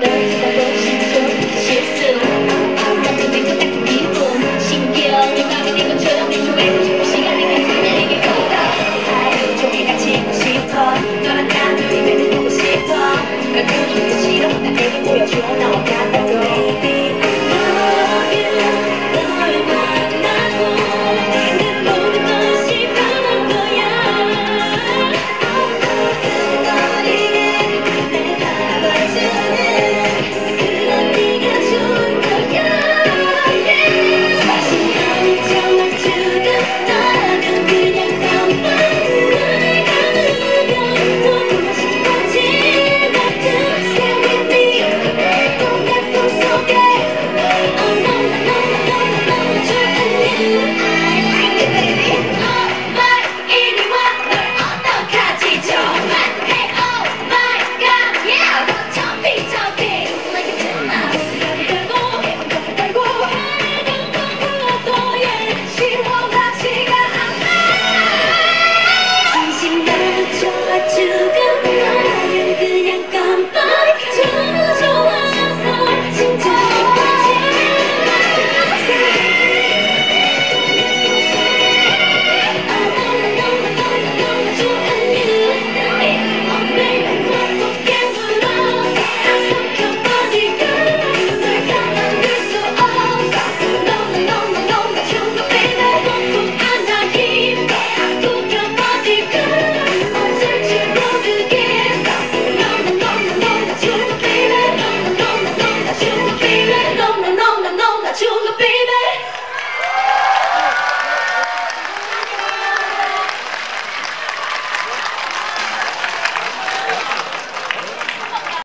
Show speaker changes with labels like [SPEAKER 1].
[SPEAKER 1] 실수 같은 내 코딱 그리고 신기하게 마음이 내 것처럼 해줘 알고 싶어